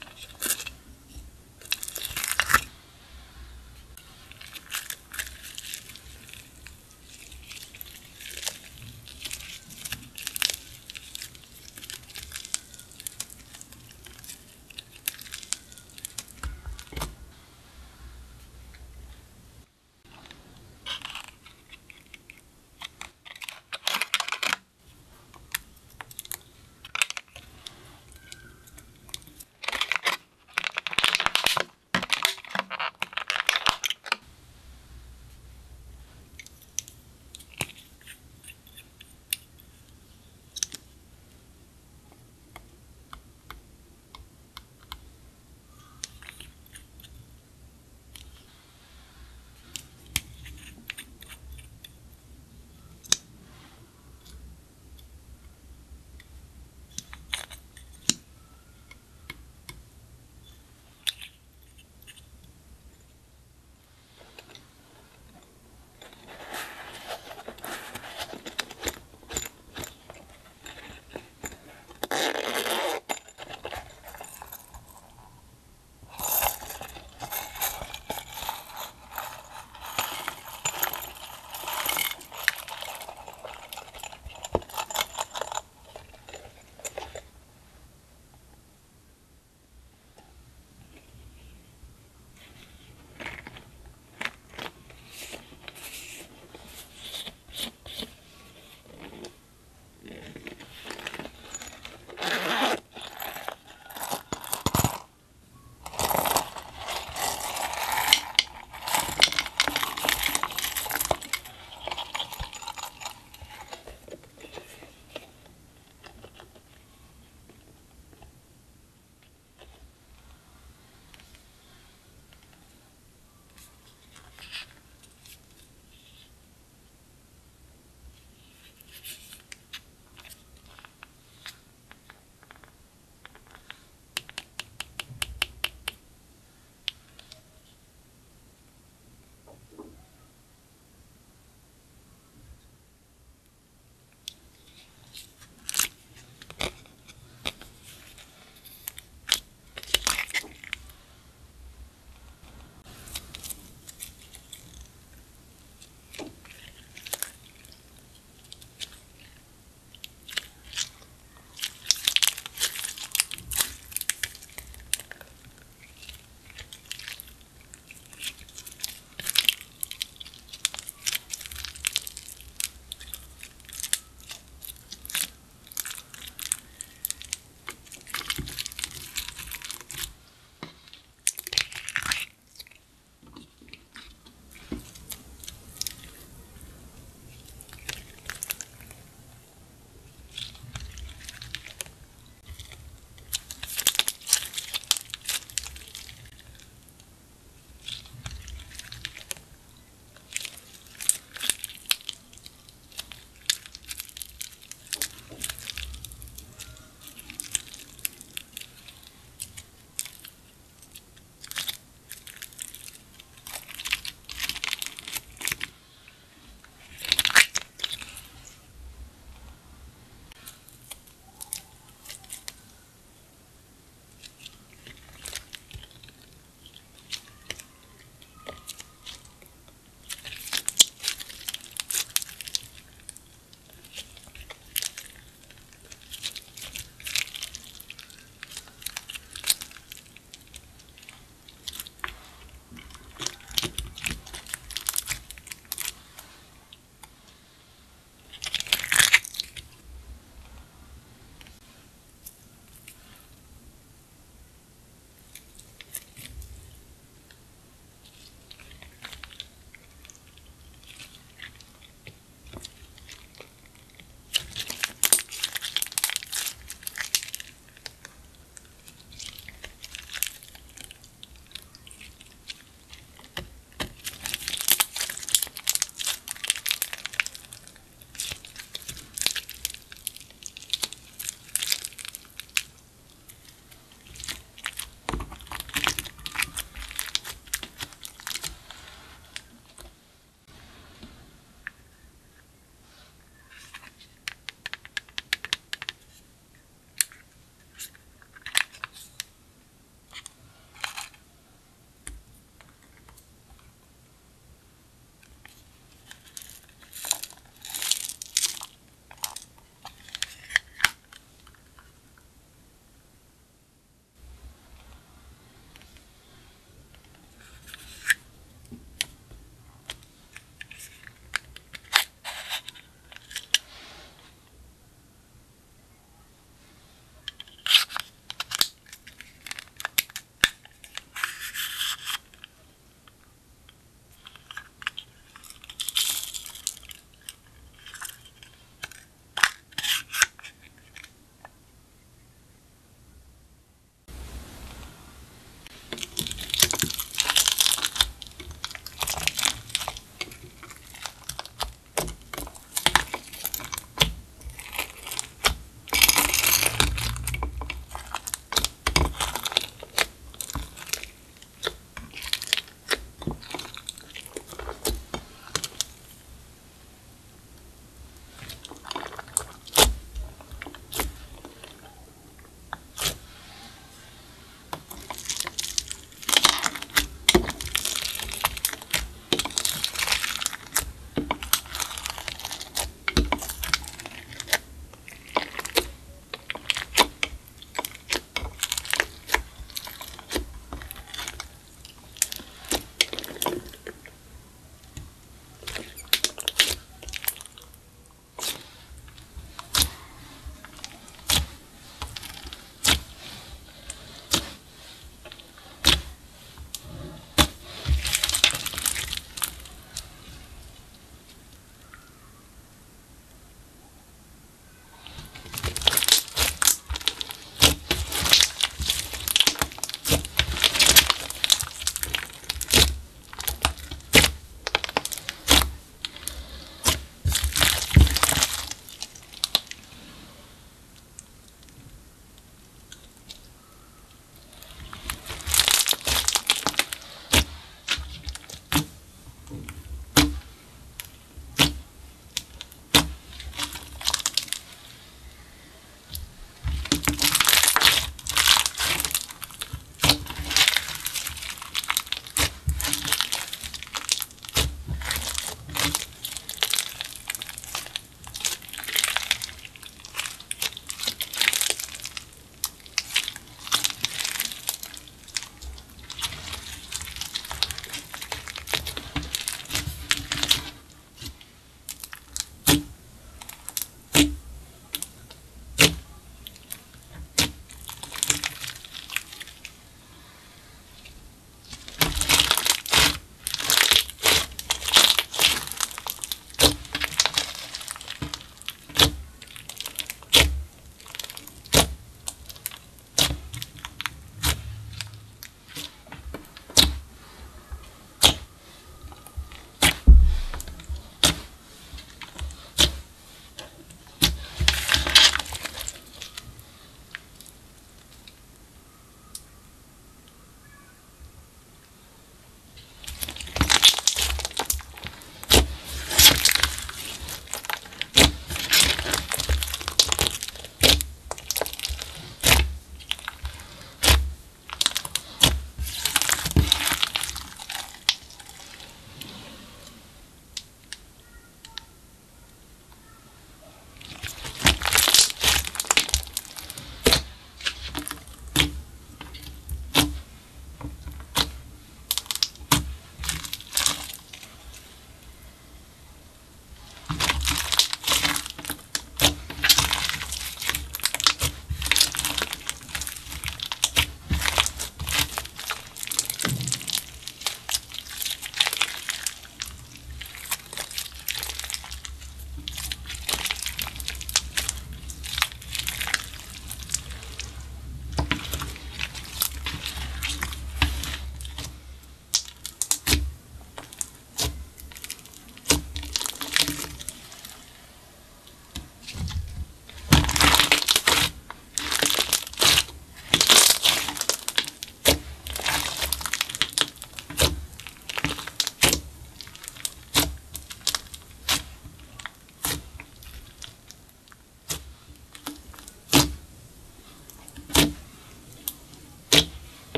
relationship.